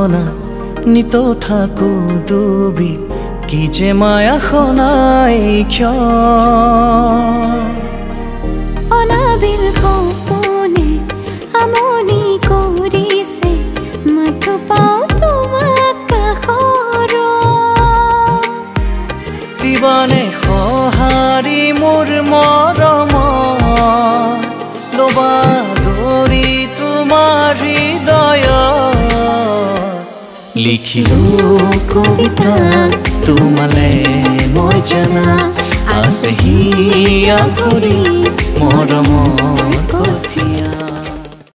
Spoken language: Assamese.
ভাৱনা নিত থাকো ডুবি কি যে মায়া শনাই অনাবিল সপোনে আমনি কৰিছে মাথো পাওঁ তোমাক কাষৰ। দিবানে সঁহাৰি মোৰ মৰম লবা দৰি লিখিলো কবিতা তোমালে মই জানা। আছে হিয়া ভৰি মৰমৰ